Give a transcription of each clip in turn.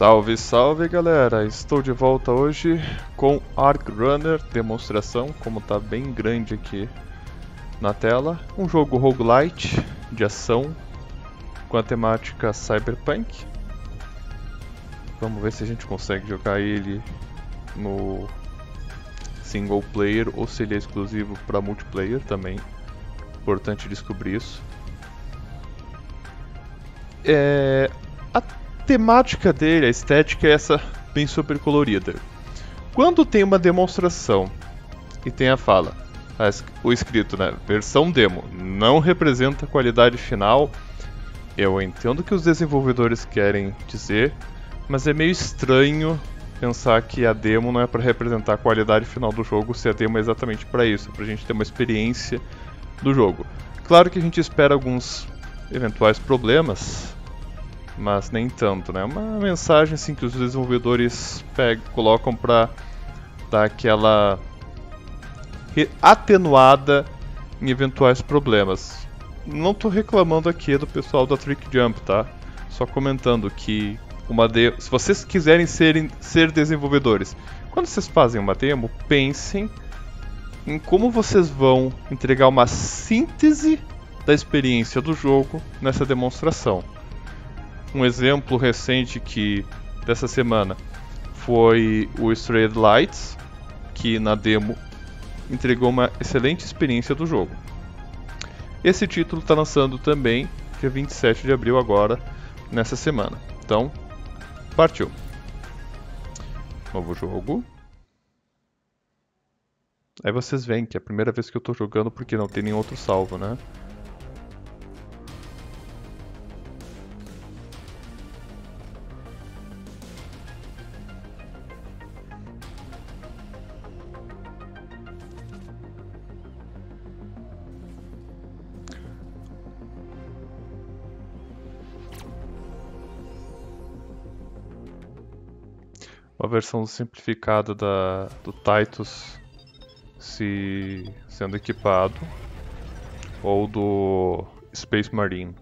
Salve, salve galera! Estou de volta hoje com Ark Runner demonstração, como tá bem grande aqui na tela. Um jogo roguelite de ação com a temática cyberpunk. Vamos ver se a gente consegue jogar ele no single player ou se ele é exclusivo para multiplayer também. Importante descobrir isso. É, a temática dele, a estética é essa bem super colorida. Quando tem uma demonstração e tem a fala, o escrito, né, versão demo, não representa a qualidade final, eu entendo que os desenvolvedores querem dizer, mas é meio estranho pensar que a demo não é para representar a qualidade final do jogo, se a demo é exatamente para isso, para a gente ter uma experiência do jogo. Claro que a gente espera alguns eventuais problemas, mas nem tanto, né? Uma mensagem assim que os desenvolvedores pegam, colocam para dar aquela atenuada em eventuais problemas. Não estou reclamando aqui do pessoal da Trick Jump, tá? Só comentando que uma de... se vocês quiserem ser, ser desenvolvedores, quando vocês fazem uma demo, pensem em como vocês vão entregar uma síntese da experiência do jogo nessa demonstração. Um exemplo recente que dessa semana foi o Strayed Lights, que na demo entregou uma excelente experiência do jogo. Esse título está lançando também dia 27 de abril agora, nessa semana. Então, partiu. Novo jogo. Aí vocês veem que é a primeira vez que eu estou jogando porque não tem nenhum outro salvo, né? Uma versão simplificada da, do Titus se sendo equipado ou do Space Marine.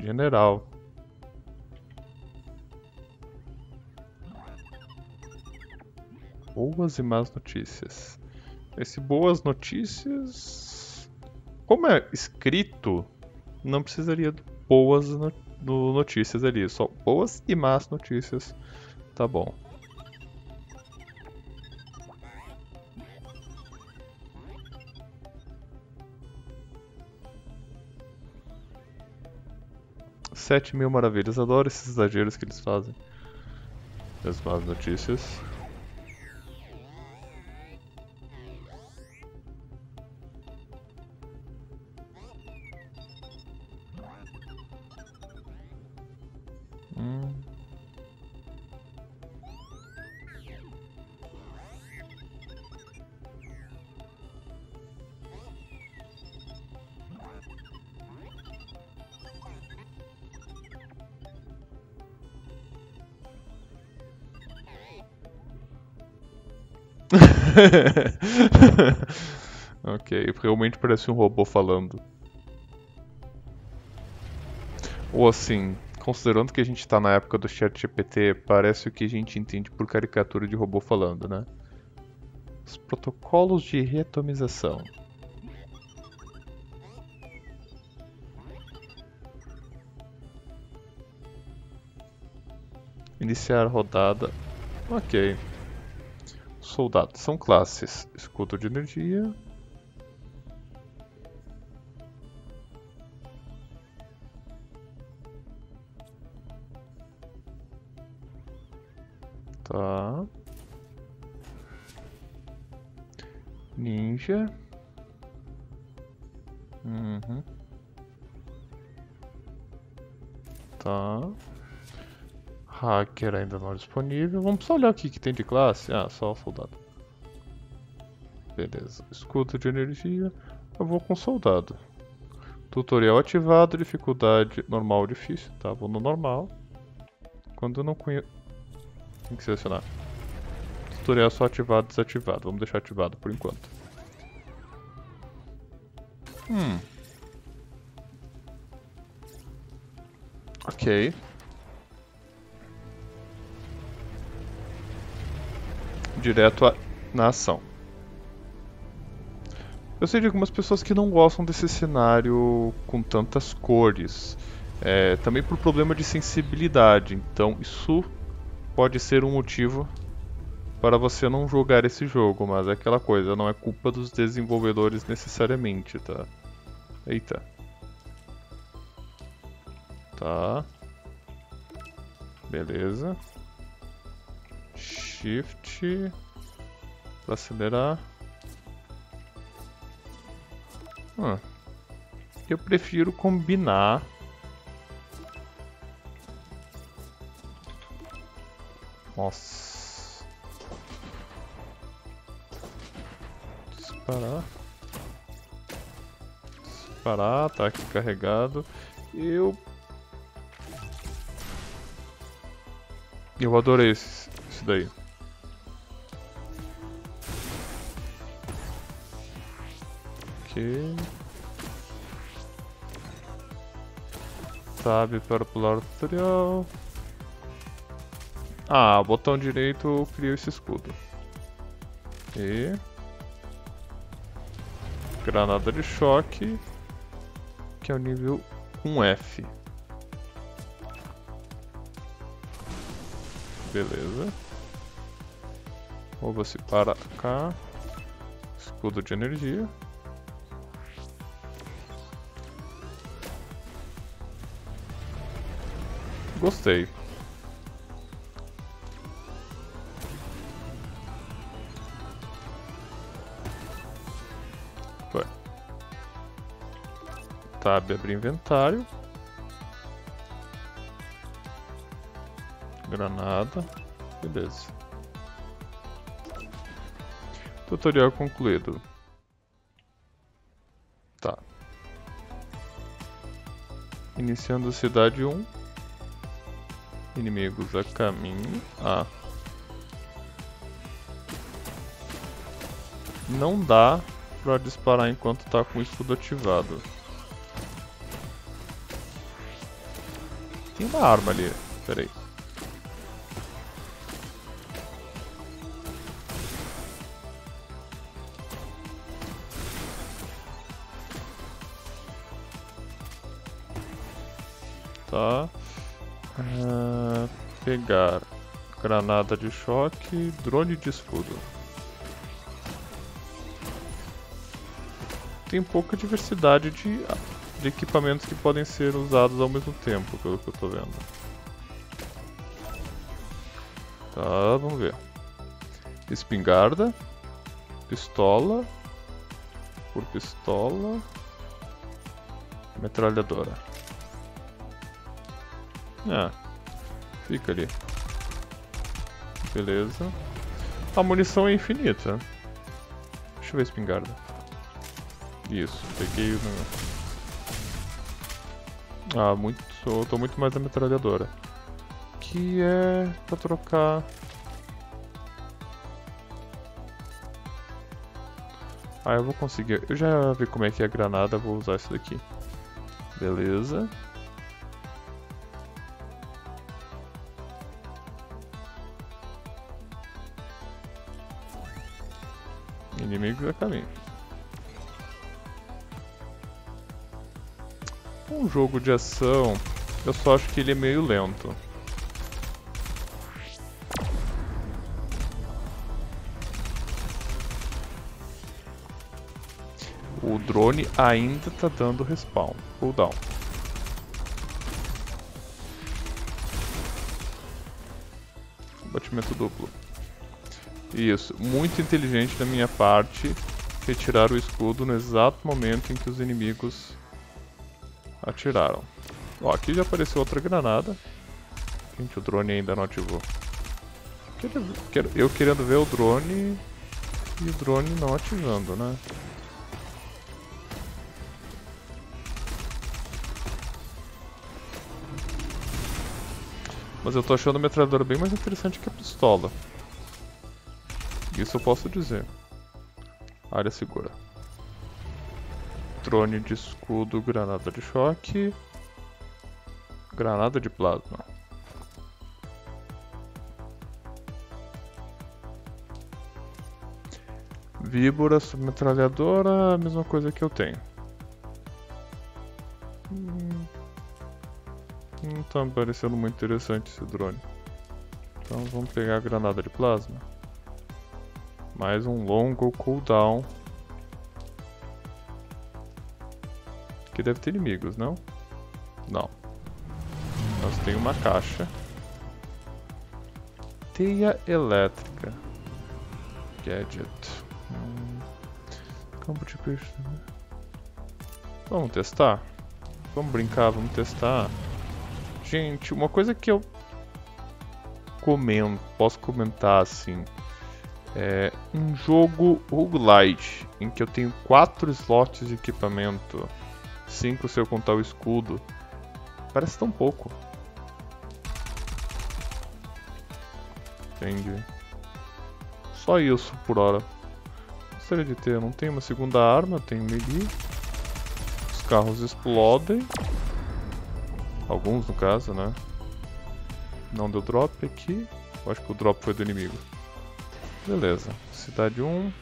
General. Boas e más notícias. Esse boas notícias. Como é escrito, não precisaria de boas notícias no notícias ali. Só boas e más notícias. Tá bom. Sete mil maravilhas. Adoro esses exageros que eles fazem. As más notícias. ok, realmente parece um robô falando. Ou assim, considerando que a gente está na época do chat GPT, parece o que a gente entende por caricatura de robô falando, né? Os protocolos de reatomização. Iniciar rodada. Ok. Soldados são classes. Escudo de energia. Tá. Ninja. Uhum. Tá. Hacker ainda não disponível. Vamos só olhar o que tem de classe. Ah, só soldado. Beleza. Escudo de energia. Eu vou com soldado. Tutorial ativado, dificuldade normal difícil. Tá, vou no normal. Quando eu não conheço... Tem que selecionar. Tutorial só ativado, desativado. Vamos deixar ativado por enquanto. Hum. Ok. Direto a, na ação. Eu sei de algumas pessoas que não gostam desse cenário com tantas cores, é, também por problema de sensibilidade, então isso pode ser um motivo para você não jogar esse jogo, mas é aquela coisa, não é culpa dos desenvolvedores necessariamente, tá? Eita. Tá. Beleza. Shift para acelerar. Hum. Eu prefiro combinar Nossa. Disparar. Disparar, ataque carregado. Eu. Eu adorei esse, esse daí. Ok. Tab para pular o tutorial. Ah, botão direito cria esse escudo. E... Granada de choque, que é o nível 1F. Beleza. Mova-se para cá. Escudo de energia. Gostei. tab abrir inventário. Granada. Beleza. Tutorial concluído. Tá. Iniciando cidade 1. Inimigos a caminho. Ah. Não dá pra disparar enquanto tá com o escudo ativado. Tem uma arma ali. Pera pegar granada de choque, drone de escudo. Tem pouca diversidade de de equipamentos que podem ser usados ao mesmo tempo, pelo que eu tô vendo. Tá, vamos ver. Espingarda, pistola, por pistola, metralhadora. Ah, fica ali. Beleza. A munição é infinita. Deixa eu ver a espingarda. Isso, peguei o... Ah, muito. Eu tô muito mais na metralhadora. Que é pra trocar. Ah, eu vou conseguir. Eu já vi como é que é a granada, vou usar isso daqui. Beleza. Um jogo de ação, eu só acho que ele é meio lento. O drone ainda tá dando respawn, cooldown. Batimento duplo. Isso, muito inteligente da minha parte retirar o escudo no exato momento em que os inimigos Atiraram. Ó, aqui já apareceu outra granada. Gente, o drone ainda não ativou. Eu querendo ver o drone e o drone não ativando, né? Mas eu tô achando a metralhadora bem mais interessante que a pistola. Isso eu posso dizer. Área segura drone de escudo, granada de choque, granada de plasma. Víbora, submetralhadora, a mesma coisa que eu tenho. Hum, não tá me parecendo muito interessante esse drone. Então vamos pegar a granada de plasma. Mais um longo cooldown. Que deve ter inimigos, não? Não. Nós tem uma caixa. Teia elétrica. Gadget. Hum. Campo de peixe. Vamos testar? Vamos brincar, vamos testar. Gente, uma coisa que eu comento, posso comentar assim. É um jogo roguelite em que eu tenho quatro slots de equipamento, cinco se eu contar o escudo. Parece tão pouco. Entendi. Só isso por hora. Gostaria de ter, não tem uma segunda arma, tem melee. Os carros explodem. Alguns no caso, né? Não deu drop aqui. Eu acho que o drop foi do inimigo. Beleza. Cidade 1.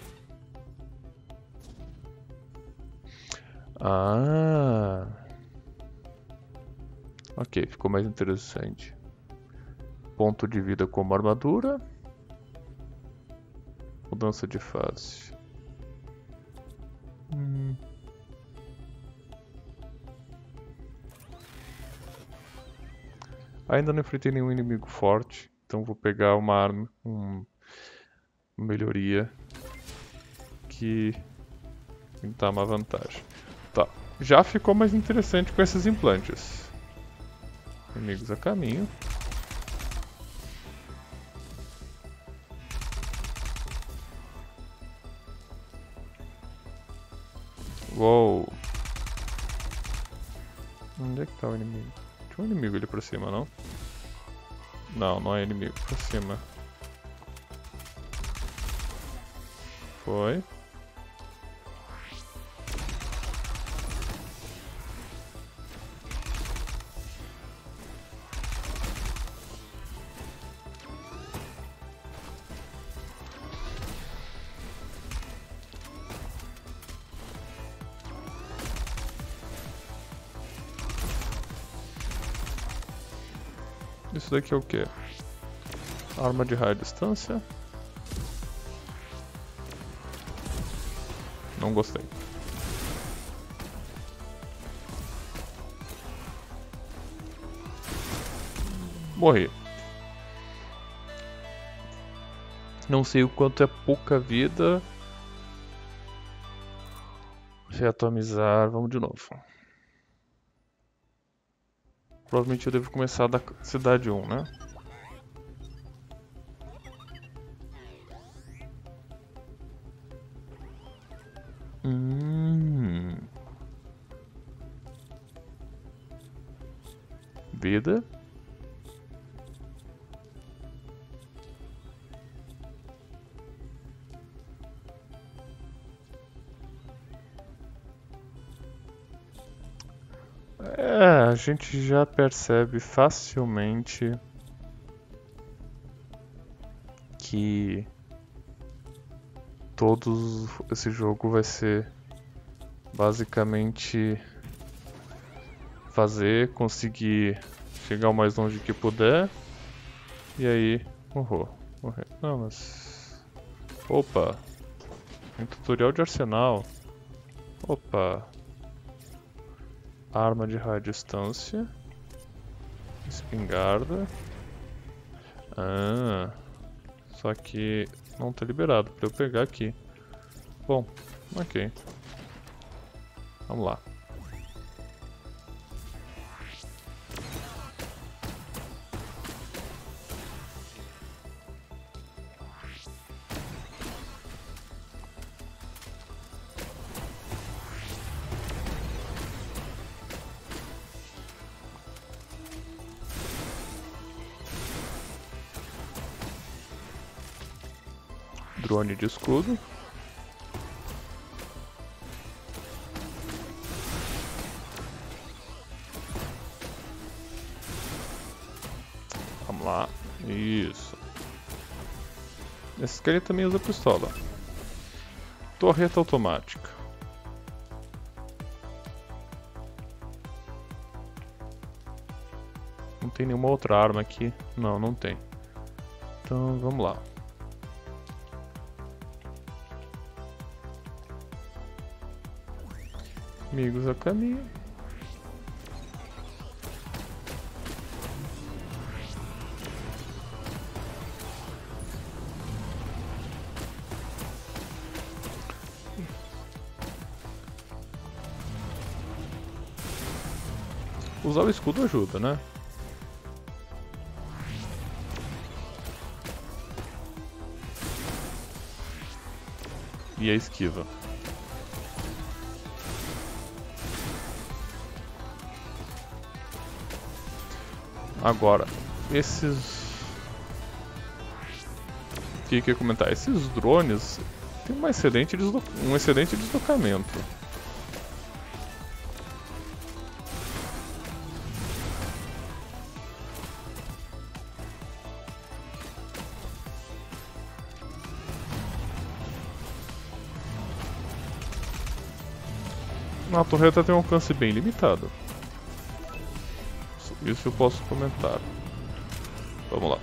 Ah. Ok, ficou mais interessante. Ponto de vida como armadura. Mudança de fase. Hum. Ainda não enfrentei nenhum inimigo forte, então vou pegar uma arma, um, uma melhoria que me dá uma vantagem. Já ficou mais interessante com esses implantes. Inimigos a caminho. Uou! Onde é que tá o inimigo? Tinha um inimigo ali pra cima, não? Não, não é inimigo pra cima. Foi. Isso daqui é o que? Arma de raio distância. Não gostei. Morri. Não sei o quanto é pouca vida. Reatomizar, vamos de novo. Provavelmente eu devo começar da cidade 1, né? Gente já percebe facilmente que todos esse jogo vai ser basicamente fazer, conseguir chegar o mais longe que puder e aí morreu. morrer. Não, mas opa, tem tutorial de arsenal. Opa, arma de raio distância, espingarda. Ah, só que não está liberado para eu pegar aqui. Bom, ok. Vamos lá. Drone de escudo. Vamos lá. Isso. Esse cara também usa pistola. Torreta automática. Não tem nenhuma outra arma aqui? Não, não tem. Então, vamos lá. Amigos a caminho. Usar o escudo ajuda, né? E a esquiva. Agora, esses... O que, eu ia comentar? Esses drones têm um excelente, deslo... um excelente deslocamento. A torreta tem um alcance bem limitado. Isso eu posso comentar. Vamos lá.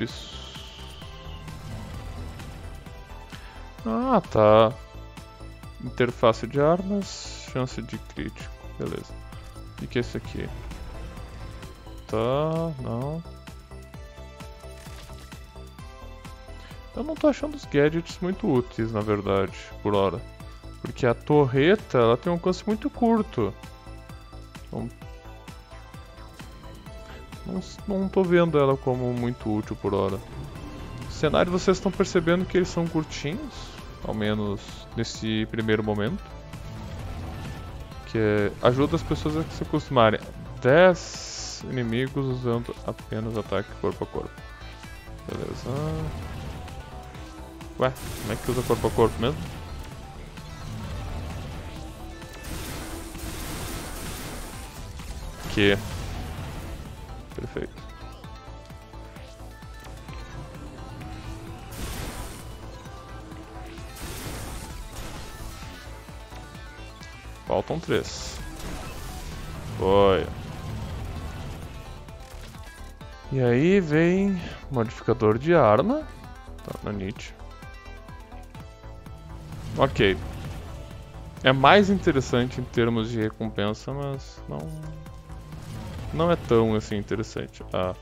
Isso. Ah, tá. Interface de armas, chance de crítico. Beleza. O que é esse aqui? Tá, não. Eu não tô achando os gadgets muito úteis, na verdade, por hora. Porque a torreta, ela tem um alcance muito curto. Então, não, não tô vendo ela como muito útil por hora. Cenário, vocês estão percebendo que eles são curtinhos, ao menos nesse primeiro momento. Que é, ajuda as pessoas a se acostumarem. 10 inimigos usando apenas ataque corpo a corpo. Beleza. Ué, como é que usa corpo a corpo mesmo? Que. Perfeito. Faltam três. Foi. E aí vem modificador de arma. Tá na Nietzsche. Ok. É mais interessante em termos de recompensa, mas não. Não é tão assim interessante. Ah.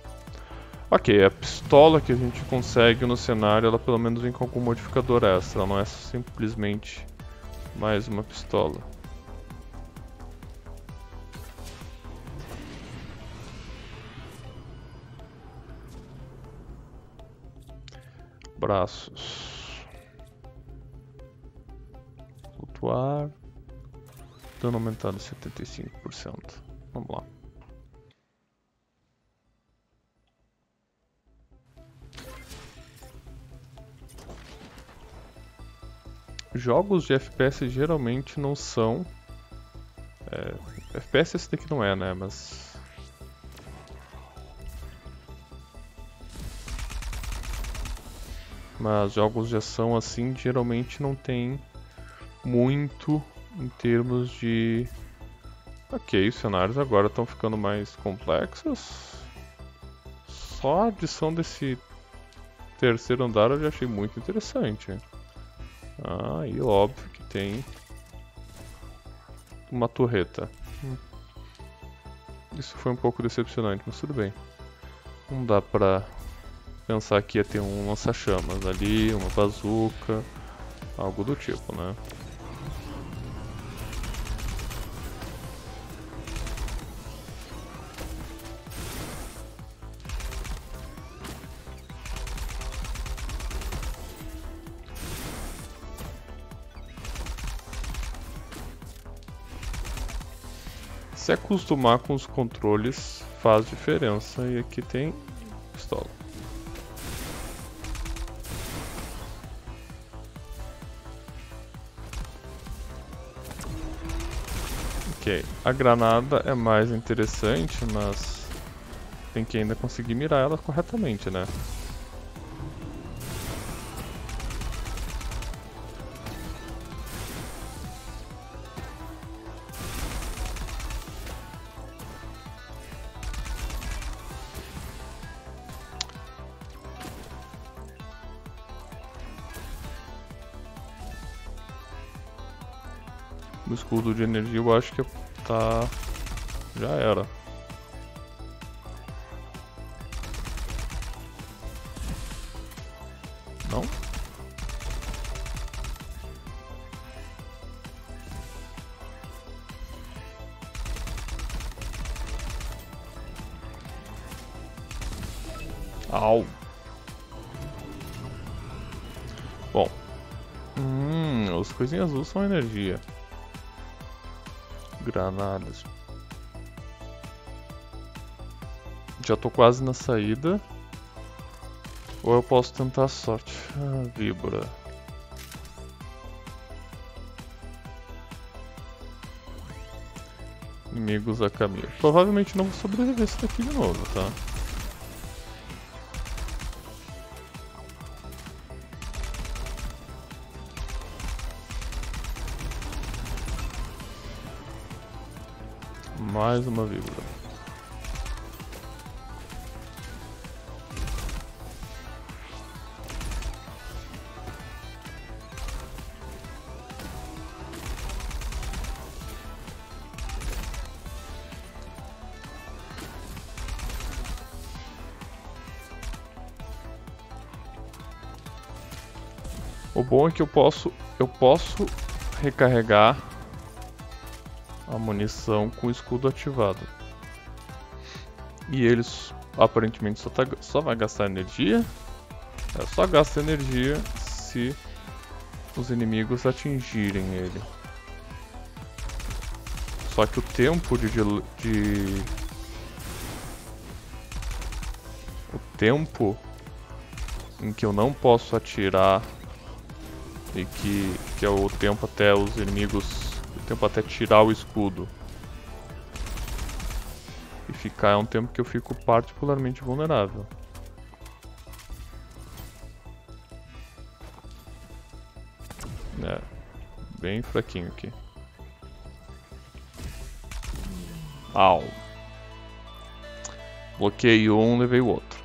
Ok, a pistola que a gente consegue no cenário, ela pelo menos vem com algum modificador extra, ela não é simplesmente mais uma pistola. Braços. Ar. Dano aumentado 75%. Vamos lá. Jogos de FPS geralmente não são. É, FPS esse daqui não é, né? Mas. Mas jogos de ação assim geralmente não tem muito em termos de. Ok, os cenários agora estão ficando mais complexos. Só a adição desse terceiro andar eu já achei muito interessante. Ah, e óbvio que tem uma torreta. Hum. Isso foi um pouco decepcionante, mas tudo bem. Não dá pra pensar que ia ter um lança-chamas ali, uma bazuca, algo do tipo, né? Se acostumar com os controles faz diferença. E aqui tem pistola. Ok, a granada é mais interessante, mas tem que ainda conseguir mirar ela corretamente, né? Escudo de energia eu acho que tá... Já era. Não? Au. Bom. Hum, as coisinhas azuis são energia. Granadas. Já tô quase na saída. Ou eu posso tentar a sorte. Ah, víbora. Inimigos a caminho. Provavelmente não vou sobreviver isso daqui de novo, tá? Mais uma víbora. O bom é que eu posso, eu posso recarregar a munição com o escudo ativado. E eles aparentemente só, tá, só vai gastar energia. É, só gasta energia se os inimigos atingirem ele. Só que o tempo de, de o tempo em que eu não posso atirar e que, que é o tempo até os inimigos, tempo até tirar o escudo. E ficar é um tempo que eu fico particularmente vulnerável. É, bem fraquinho aqui. Au. Bloqueei um, levei o outro.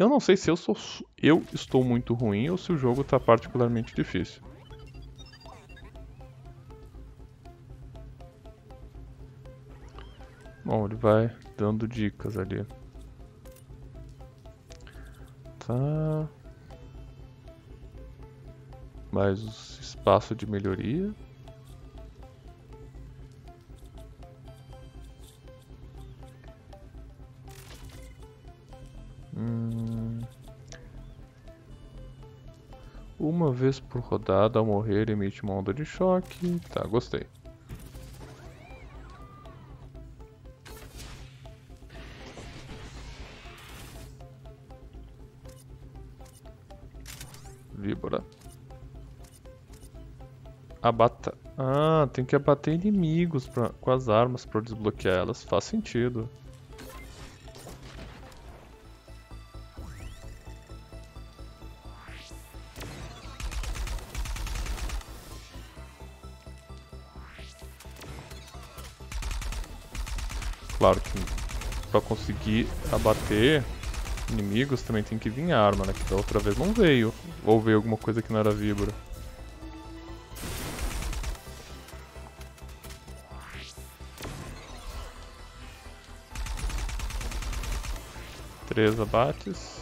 Eu não sei se eu, sou, eu estou muito ruim ou se o jogo está particularmente difícil. Bom, ele vai dando dicas ali. Tá. Mais espaço de melhoria. Uma vez por rodada, ao morrer, emite uma onda de choque. Tá, gostei. Víbora. Abata. Ah, tem que abater inimigos pra... com as armas para desbloquear elas. Faz sentido. Claro que pra conseguir abater inimigos também tem que vir arma, né? Que da outra vez não veio. Ou veio alguma coisa que não era víbora. Três abates.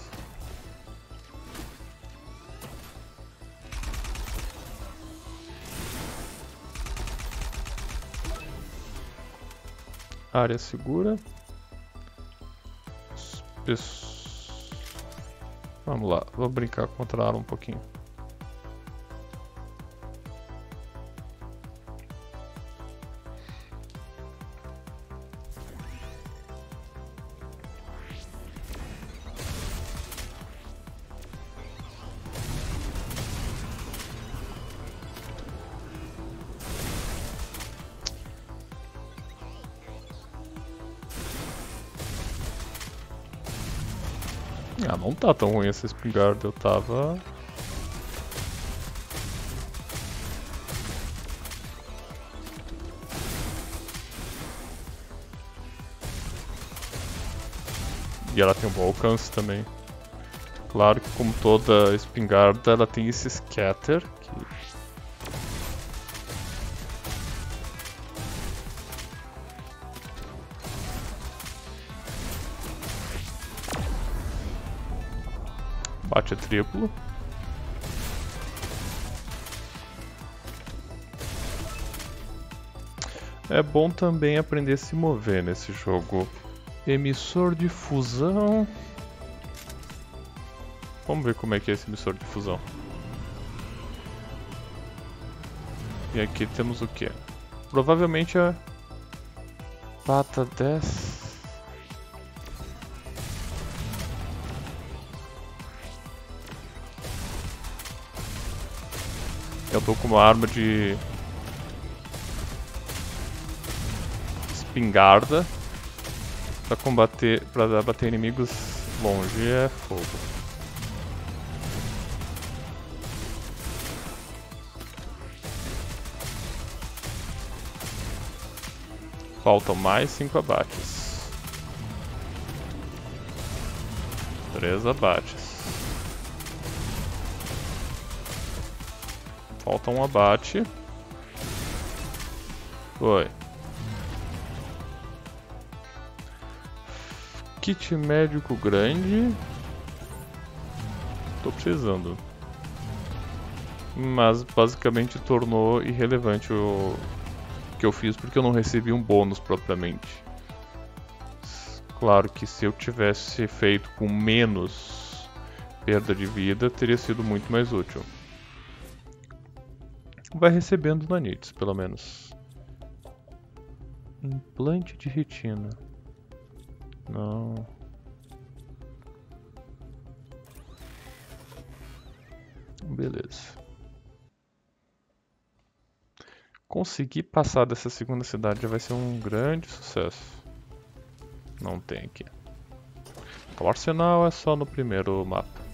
Área segura. Vamos lá, vou brincar contra ela um pouquinho. Não tá tão ruim essa espingarda, eu tava... E ela tem um bom alcance também. Claro que como toda espingarda, ela tem esse scatter, que Bate triplo. É bom também aprender a se mover nesse jogo. Emissor de fusão. Vamos ver como é que é esse emissor de fusão. E aqui temos o que? Provavelmente a pata 10. Tô com uma arma de espingarda para combater, para bater inimigos longe é fogo. Faltam mais cinco abates. Três abates. Falta um abate. Foi. Kit médico grande. Tô precisando. Mas basicamente tornou irrelevante o que eu fiz porque eu não recebi um bônus propriamente. Claro que se eu tivesse feito com menos perda de vida, teria sido muito mais útil vai recebendo nanites, pelo menos. Implante de retina. Não. Beleza. Conseguir passar dessa segunda cidade já vai ser um grande sucesso. Não tem aqui. O arsenal é só no primeiro mapa.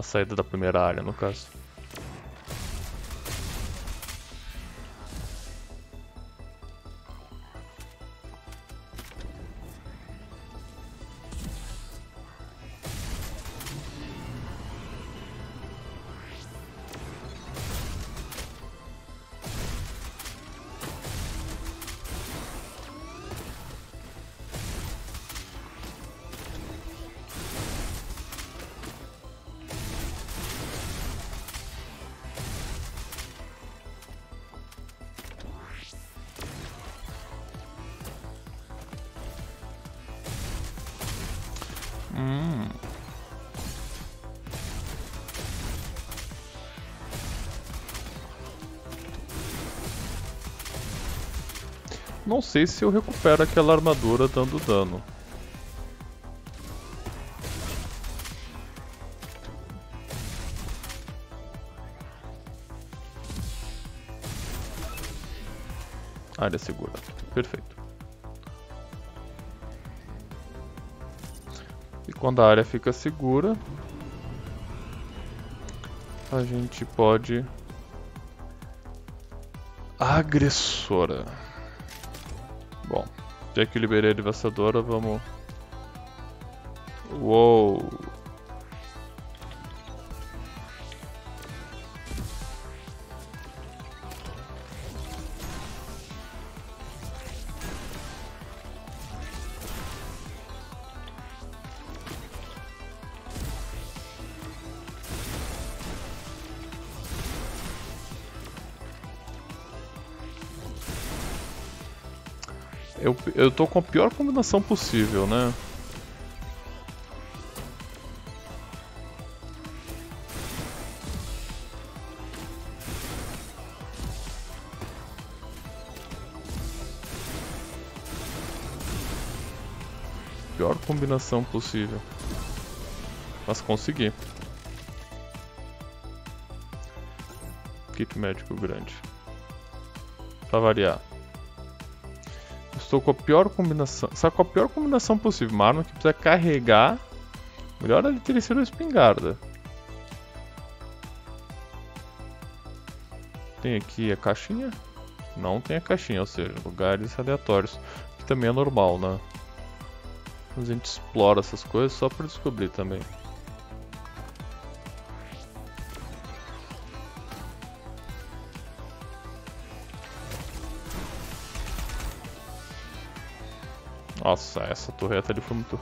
A saída da primeira área, no caso. Sei se eu recupero aquela armadura dando dano. Área segura. Perfeito. Quando a área fica segura, a gente pode... Agressora. Já que liberei a devastadora, vamos... Uou! Eu, tô com a pior combinação possível, né? Pior combinação possível. Mas consegui. Kit médico grande. Pra variar Estou com a pior combinação. Sabe com a pior combinação possível? Uma arma que precisa carregar. Melhor ele teria sido espingarda. Tem aqui a caixinha? Não tem a caixinha, ou seja, lugares aleatórios. Que também é normal, né? A gente explora essas coisas só para descobrir também. Nossa, essa torreta ali foi muito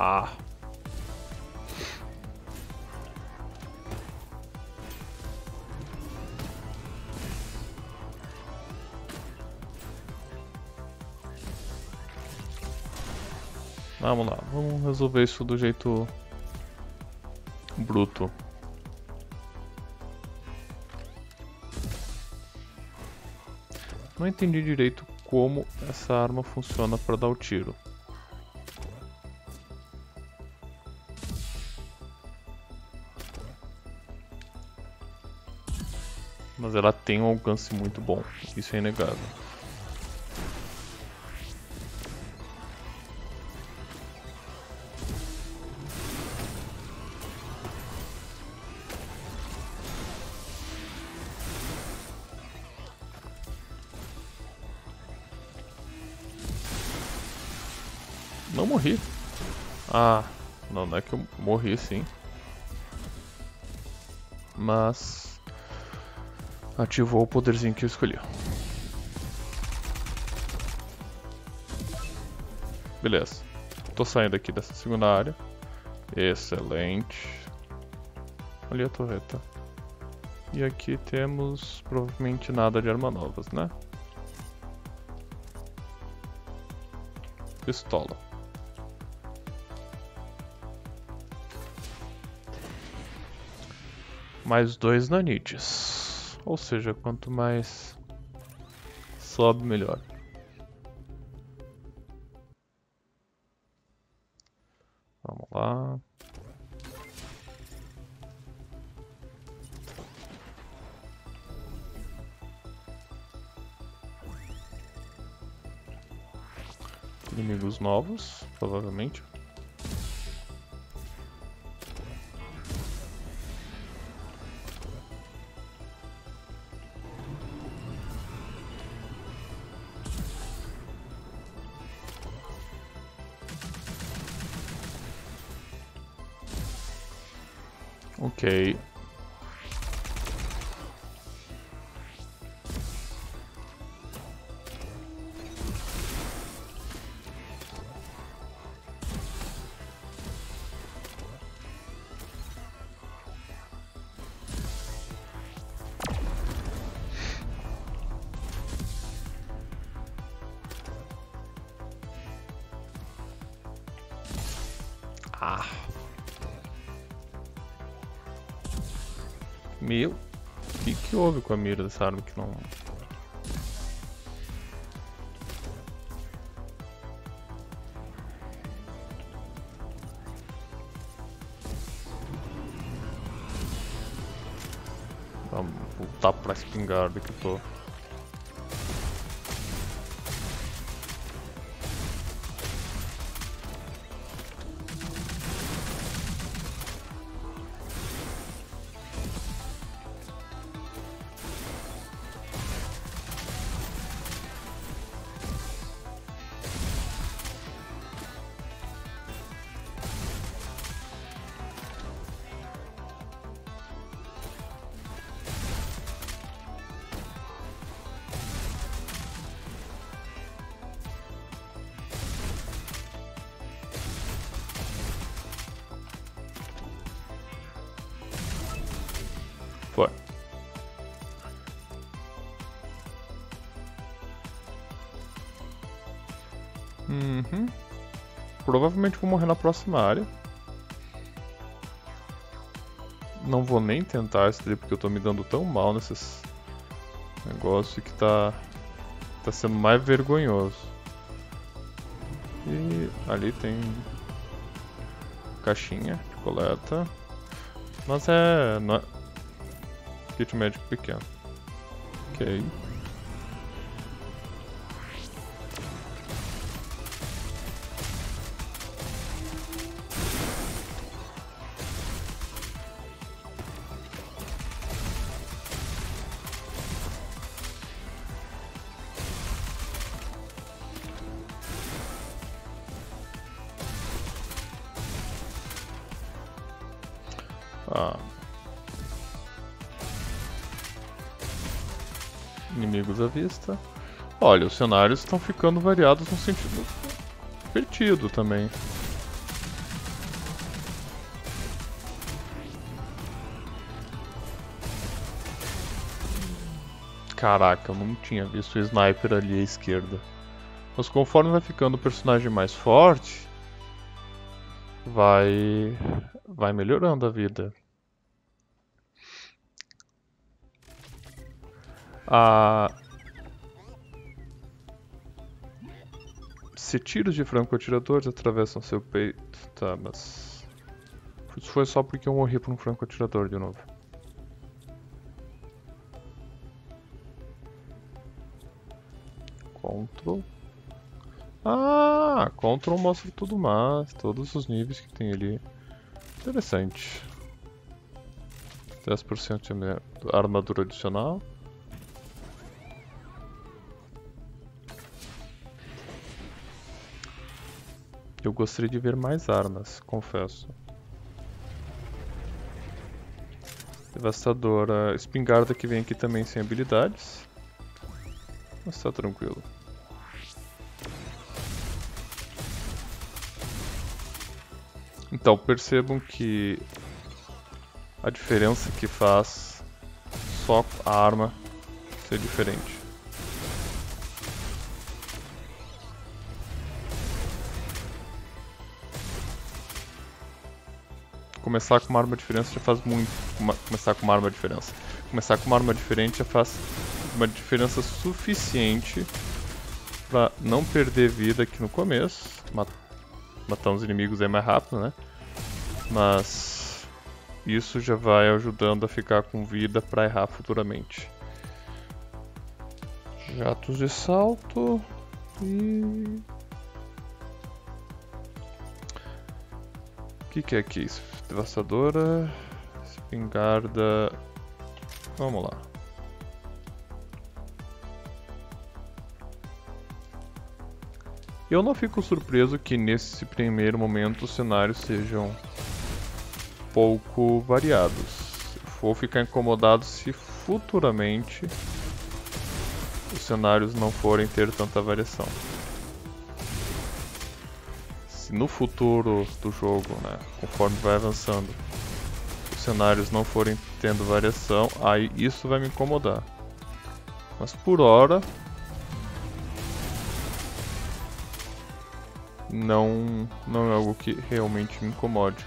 Ah. Vamos lá, vamos resolver isso do jeito bruto. Não entendi direito como essa arma funciona para dar o tiro. Tem um alcance muito bom, isso é inegável. Não morri. Ah, não, não é que eu morri sim. Mas ativou o poderzinho que eu escolhi. Beleza. Tô saindo aqui dessa segunda área. Excelente. Ali a torreta. E aqui temos provavelmente nada de arma novas, né? Pistola. Mais dois nanites. Ou seja, quanto mais sobe, melhor. Vamos lá. Inimigos novos, provavelmente. Com a mira dessa arma que não... Vamos voltar pra espingarda que eu tô... próxima área. Não vou nem tentar esse porque eu tô me dando tão mal nesses negócios que tá, tá sendo mais vergonhoso. E ali tem caixinha de coleta. Mas é. Não é... Kit médico pequeno. Ok. Vista. Olha, os cenários estão ficando variados no sentido divertido também. Caraca, eu não tinha visto o sniper ali à esquerda. Mas conforme vai ficando o personagem mais forte, vai vai melhorando a vida. Ah, se tiros de franco-atiradores atravessam seu peito. Tá, mas. Isso foi só porque eu morri por um franco-atirador de novo. Control. Ah, Control mostra tudo mais, todos os níveis que tem ali. Interessante. 10% de armadura adicional. Eu gostaria de ver mais armas, confesso. Devastadora. Espingarda que vem aqui também sem habilidades. Mas tá tranquilo. Então, percebam que a diferença que faz só a arma ser diferente. Começar com uma arma diferente já faz muito. Uma, começar com uma arma diferença. Começar com uma arma diferente já faz uma diferença suficiente para não perder vida aqui no começo. matar os inimigos é mais rápido, né? Mas isso já vai ajudando a ficar com vida para errar futuramente. Jatos de salto e o que, que é aqui? Devastadora, espingarda. Vamos lá. Eu não fico surpreso que nesse primeiro momento os cenários sejam pouco variados. Vou ficar incomodado se futuramente os cenários não forem ter tanta variação se no futuro do jogo, né, conforme vai avançando, os cenários não forem tendo variação, aí isso vai me incomodar. Mas por hora não não é algo que realmente me incomode.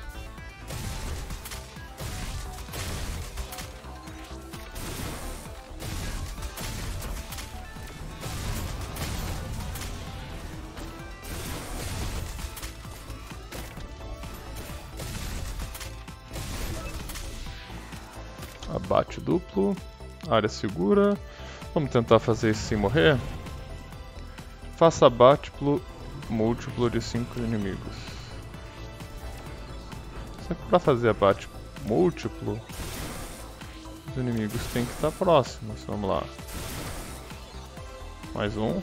Área segura. Vamos tentar fazer isso sem morrer. Faça abate múltiplo de 5 inimigos. Só que para fazer abate múltiplo, os inimigos têm que estar próximos. Vamos lá. Mais um.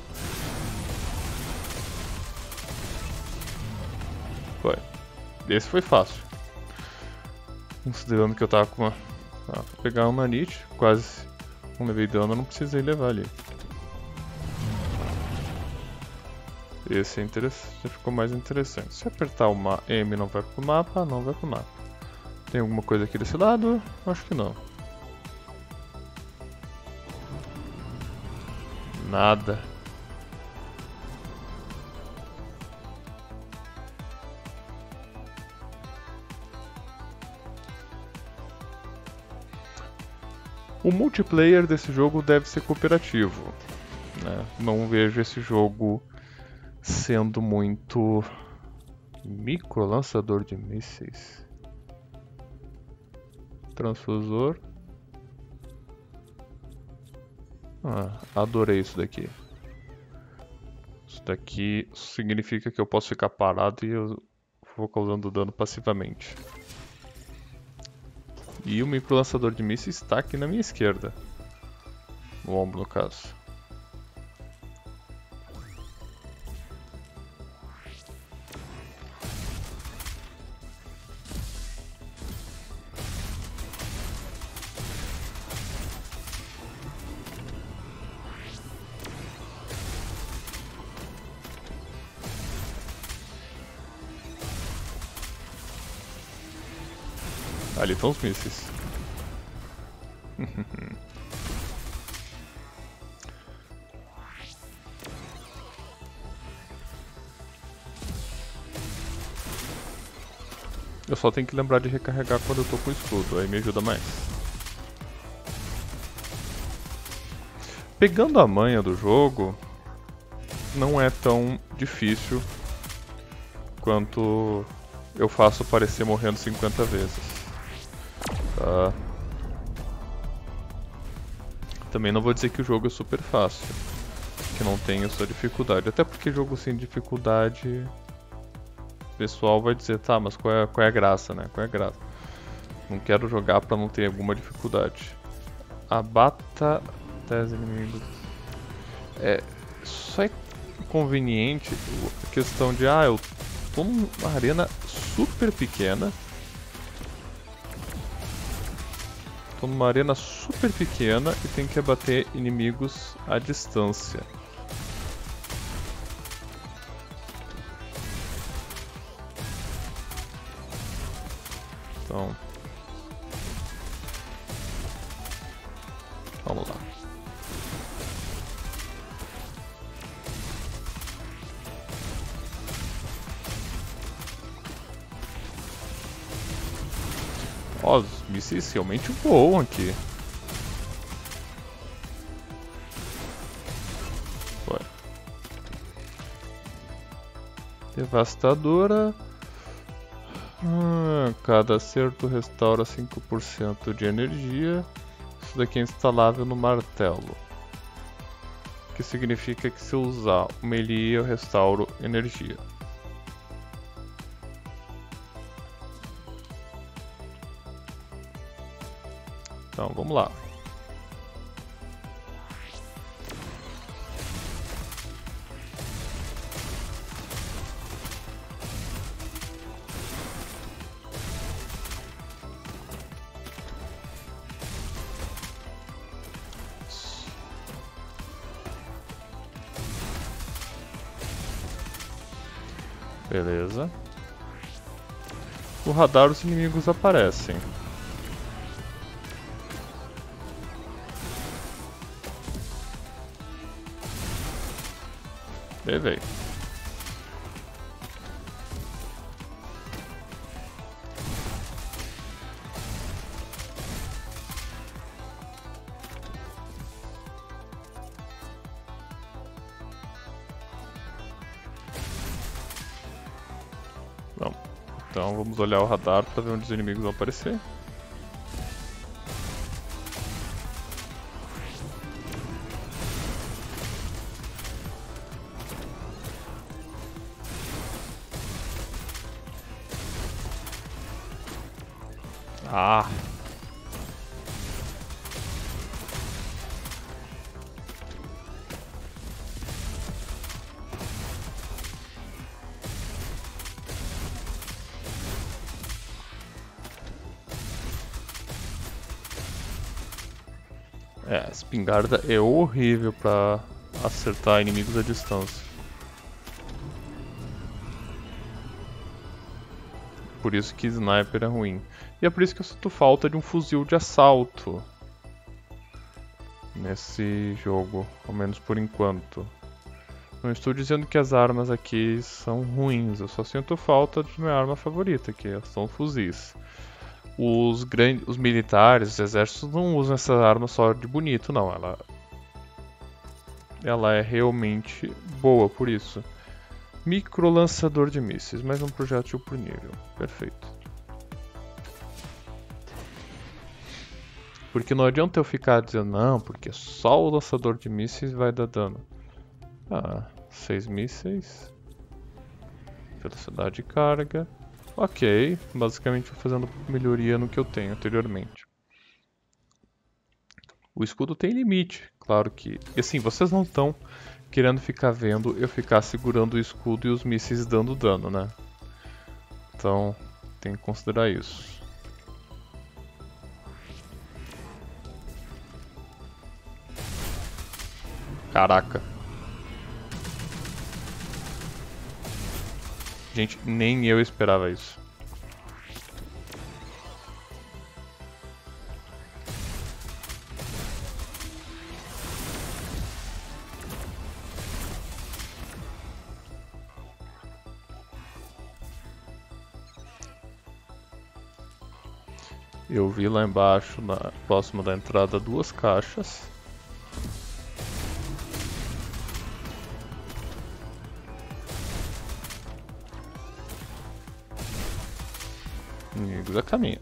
Foi. Esse foi fácil. Considerando que eu tava com uma Tá, vou pegar uma Nanite, quase não levei dano, não precisei levar ali. Esse é interessante, já ficou mais interessante. Se apertar uma M não vai pro mapa, não vai pro mapa. Tem alguma coisa aqui desse lado? Acho que não. Nada. O multiplayer desse jogo deve ser cooperativo. Né? Não vejo esse jogo sendo muito micro lançador de mísseis. Transfusor. Ah, adorei isso daqui. Isso daqui significa que eu posso ficar parado e eu vou causando dano passivamente. E o micro lançador de mísseis está aqui na minha esquerda. No ombro, no caso. Ali estão os mísseis. Eu só tenho que lembrar de recarregar quando eu tô com escudo, aí me ajuda mais. Pegando a manha do jogo, não é tão difícil quanto eu faço parecer morrendo 50 vezes. Tá. Também não vou dizer que o jogo é super fácil. Que não tem a sua dificuldade. Até porque jogo sem dificuldade. O pessoal vai dizer, tá, mas qual é, qual é a graça, né? Qual é a graça? Não quero jogar pra não ter alguma dificuldade. Abata 10 inimigos. É. Só é conveniente a questão de, ah, eu tô numa arena super pequena Tô numa arena super pequena e tem que abater inimigos à distância. Então... mísseis realmente voam aqui. Foi. Devastadora. Ah, cada acerto restaura 5% de energia. Isso daqui é instalável no martelo. Que significa que se usar o melee eu restauro energia. Então, vamos lá. Beleza. O radar os inimigos aparecem. Levei. Bom, então vamos olhar o radar para ver onde os inimigos vão aparecer. Espingarda é horrível pra acertar inimigos à distância. Por isso que sniper é ruim. E é por isso que eu sinto falta de um fuzil de assalto. Nesse jogo, ao menos por enquanto. Não estou dizendo que as armas aqui são ruins, eu só sinto falta de minha arma favorita, que são fuzis. Os grandes, os militares, os exércitos não usam essa arma só de bonito, não. Ela, ela é realmente boa por isso. Micro lançador de mísseis, mais um projétil por nível. Perfeito. Porque não adianta eu ficar dizendo, não, porque só o lançador de mísseis vai dar dano. Ah, seis mísseis. Velocidade de carga. Ok, basicamente fazendo melhoria no que eu tenho anteriormente. O escudo tem limite, claro que... E assim, vocês não estão querendo ficar vendo eu ficar segurando o escudo e os mísseis dando dano, né? Então, tem que considerar isso. Caraca. Gente, nem eu esperava isso. Eu vi lá embaixo, na, próximo da entrada, duas caixas. Inimigos a caminho.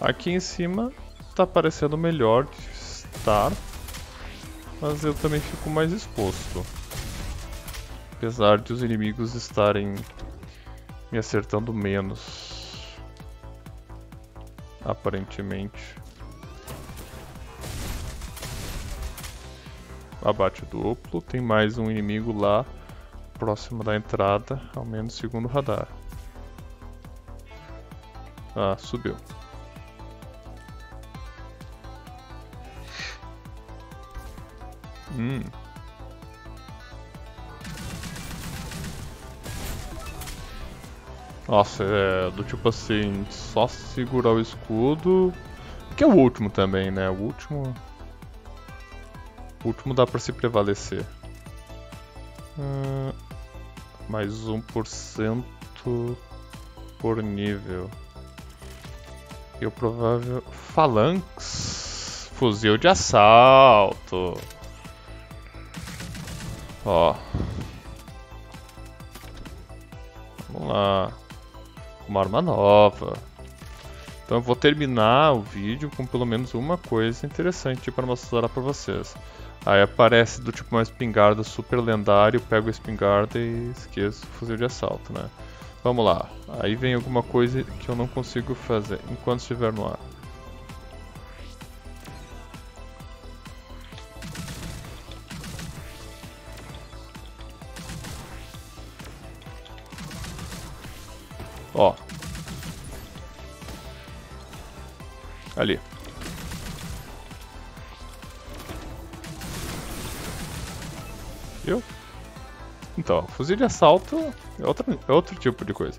Aqui em cima tá parecendo melhor de estar, mas eu também fico mais exposto. Apesar de os inimigos estarem me acertando menos. Aparentemente. Abate duplo. Tem mais um inimigo lá próximo da entrada, ao menos segundo o radar. Ah, subiu. Hum. Nossa, é do tipo assim, só segurar o escudo. Que é o último também, né? O último o último dá pra se prevalecer. Hum, mais 1% por nível. E o provável. Phalanx. Fuzil de assalto. Ó. Vamos lá. Uma arma nova. Então eu vou terminar o vídeo com pelo menos uma coisa interessante para mostrar para vocês. Aí aparece do tipo uma espingarda super lendário, pego a espingarda e esqueço o fuzil de assalto, né? Vamos lá. Aí vem alguma coisa que eu não consigo fazer enquanto estiver no ar. Ó. Ali. Viu? Então, fuzil de assalto é outro, é outro tipo de coisa.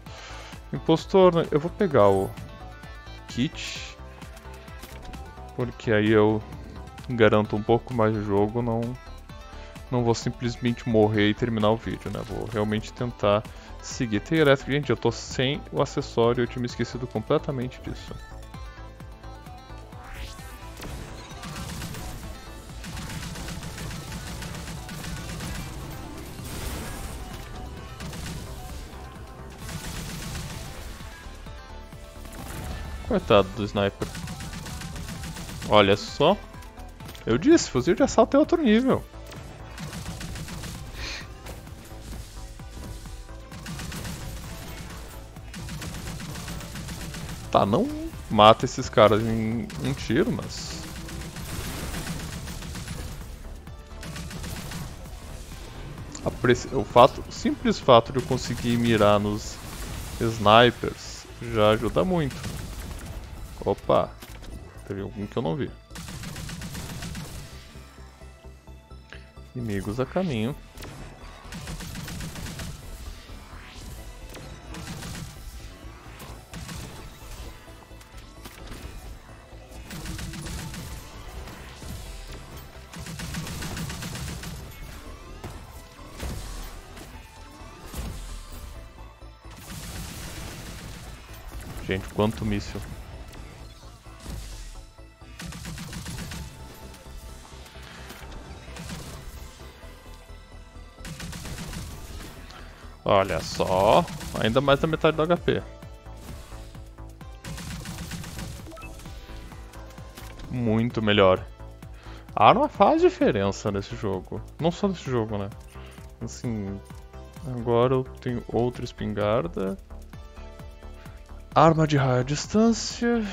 Impostor, né? eu vou pegar o kit. Porque aí eu garanto um pouco mais de jogo, não, não vou simplesmente morrer e terminar o vídeo, né? Vou realmente tentar seguir. Tem elétrico, gente, eu tô sem o acessório, eu tinha me esquecido completamente disso. Coitado do sniper. Olha só. Eu disse, fuzil de assalto é outro nível. Tá, não mata esses caras em um tiro, mas... O, fato, o simples fato de eu conseguir mirar nos snipers já ajuda muito. Opa! Teve algum que eu não vi. Inimigos a caminho. Gente, quanto míssil. Olha só, ainda mais da metade do HP. Muito melhor. A arma faz diferença nesse jogo. Não só nesse jogo, né? Assim, agora eu tenho outra espingarda. Arma de raia distância.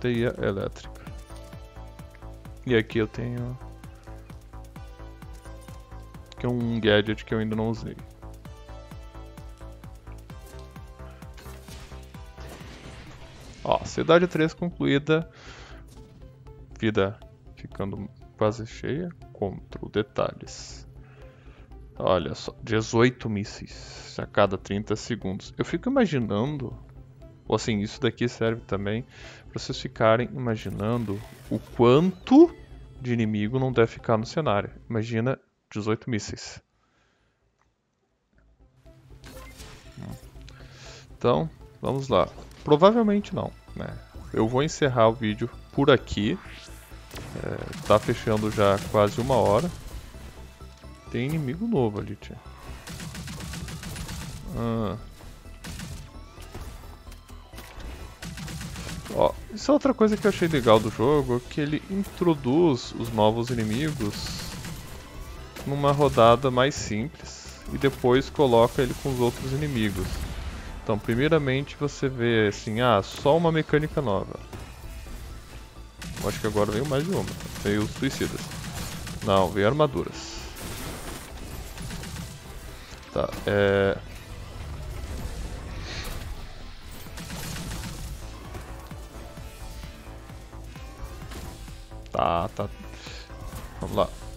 Teia elétrica. E aqui eu tenho que é um gadget que eu ainda não usei. Ó, cidade 3 concluída. Vida ficando quase cheia. Control detalhes. Olha só, 18 mísseis a cada 30 segundos. Eu fico imaginando, ou assim, isso daqui serve também para vocês ficarem imaginando o quanto de inimigo não deve ficar no cenário. Imagina 18 mísseis. Então, vamos lá. Provavelmente não, né? Eu vou encerrar o vídeo por aqui. É, tá fechando já quase uma hora. Tem inimigo novo ali, tia. Ah. Ó, isso é outra coisa que eu achei legal do jogo, que ele introduz os novos inimigos numa rodada mais simples e depois coloca ele com os outros inimigos. Então, primeiramente você vê assim, ah, só uma mecânica nova. Acho que agora veio mais de uma. Veio os suicidas. Não, veio armaduras. Tá, é... Tá, tá. Vamos lá.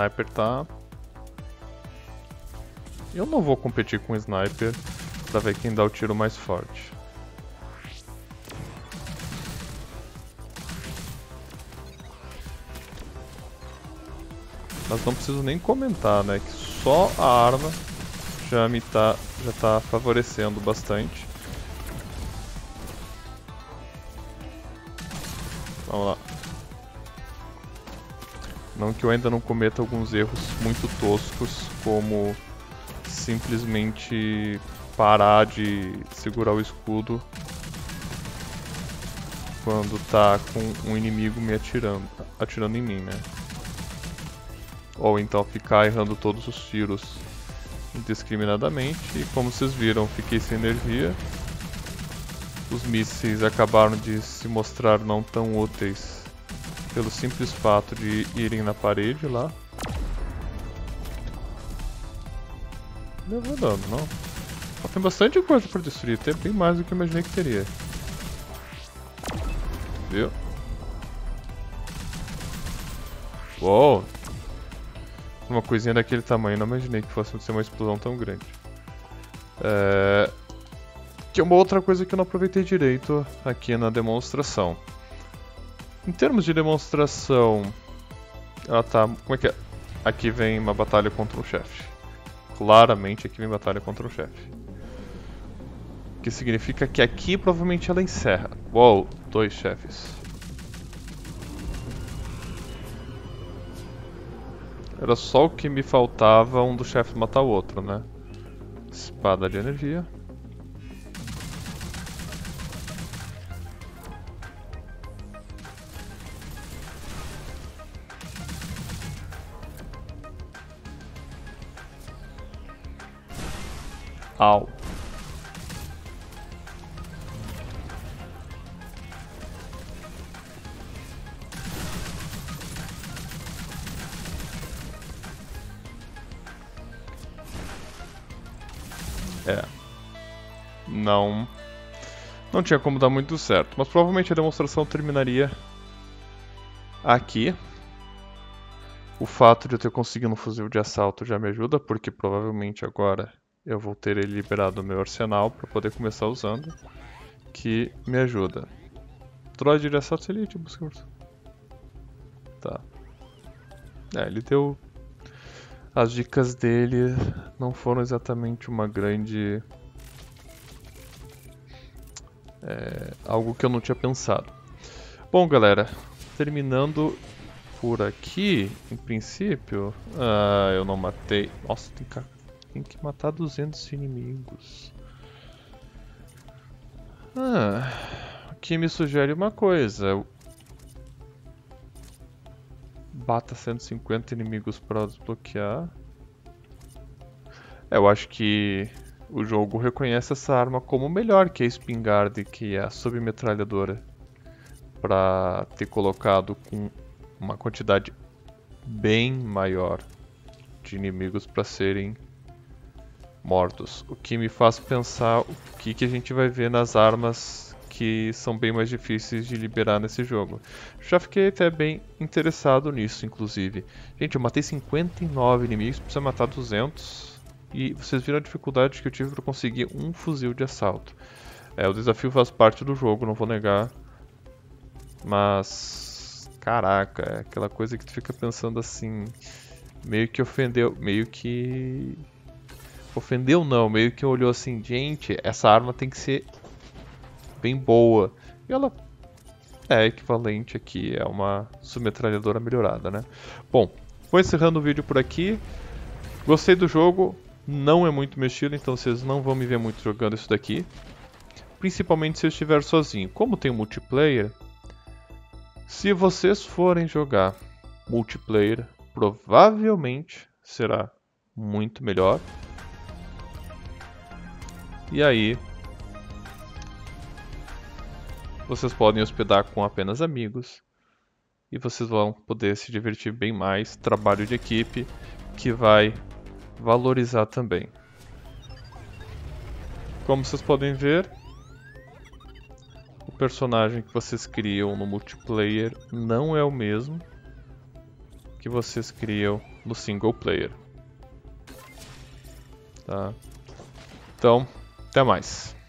Sniper tá... Eu não vou competir com o Sniper pra ver quem dá o tiro mais forte. Mas não preciso nem comentar, né? Que só a arma já me tá, já tá favorecendo bastante. Que eu ainda não cometa alguns erros muito toscos, como simplesmente parar de segurar o escudo quando tá com um inimigo me atirando, atirando em mim, né? Ou então ficar errando todos os tiros indiscriminadamente e como vocês viram, fiquei sem energia. Os mísseis acabaram de se mostrar não tão úteis pelo simples fato de irem na parede lá. Levou dano, não? tem bastante coisa para destruir, até bem mais do que eu imaginei que teria. Viu? Uou! Uma coisinha daquele tamanho, não imaginei que fosse ser uma explosão tão grande. É... É uma outra coisa que eu não aproveitei direito aqui na demonstração. Em termos de demonstração, ela tá. Como é que é? Aqui vem uma batalha contra um chefe. Claramente aqui vem batalha contra um chefe. O que significa que aqui provavelmente ela encerra. Uou, dois chefes. Era só o que me faltava um dos chefes matar o outro, né? Espada de energia. Au. É. Não. Não tinha como dar muito certo, mas provavelmente a demonstração terminaria aqui. O fato de eu ter conseguido um fuzil de assalto já me ajuda, porque provavelmente agora eu vou ter ele liberado no meu arsenal para poder começar usando, que me ajuda. Droid de assalto elite, busca Tá. É, ele deu... As dicas dele não foram exatamente uma grande... É, algo que eu não tinha pensado. Bom, galera, terminando por aqui, em princípio... Ah, eu não matei... Nossa, tem que, tem que matar 200 inimigos. Ah, o que me sugere uma coisa. Bata 150 inimigos para desbloquear. Eu acho que o jogo reconhece essa arma como melhor que a espingarda, que é a submetralhadora. Para ter colocado com uma quantidade bem maior de inimigos para serem mortos. O que me faz pensar o que, que a gente vai ver nas armas que são bem mais difíceis de liberar nesse jogo. Já fiquei até bem interessado nisso, inclusive. Gente, eu matei 59 inimigos, precisa matar 200. E vocês viram a dificuldade que eu tive para conseguir um fuzil de assalto. É, o desafio faz parte do jogo, não vou negar. Mas caraca, é aquela coisa que tu fica pensando assim, meio que ofendeu, meio que ofendeu não, meio que olhou assim, gente, essa arma tem que ser bem boa. E ela é equivalente aqui, é uma submetralhadora melhorada, né? Bom, vou encerrando o vídeo por aqui. Gostei do jogo, não é muito meu estilo, então vocês não vão me ver muito jogando isso daqui. Principalmente se eu estiver sozinho. Como tem multiplayer, se vocês forem jogar multiplayer, provavelmente será muito melhor. E aí, vocês podem hospedar com apenas amigos e vocês vão poder se divertir bem mais. Trabalho de equipe que vai valorizar também. Como vocês podem ver, personagem que vocês criam no multiplayer não é o mesmo que vocês criam no single player. Tá? Então, até mais.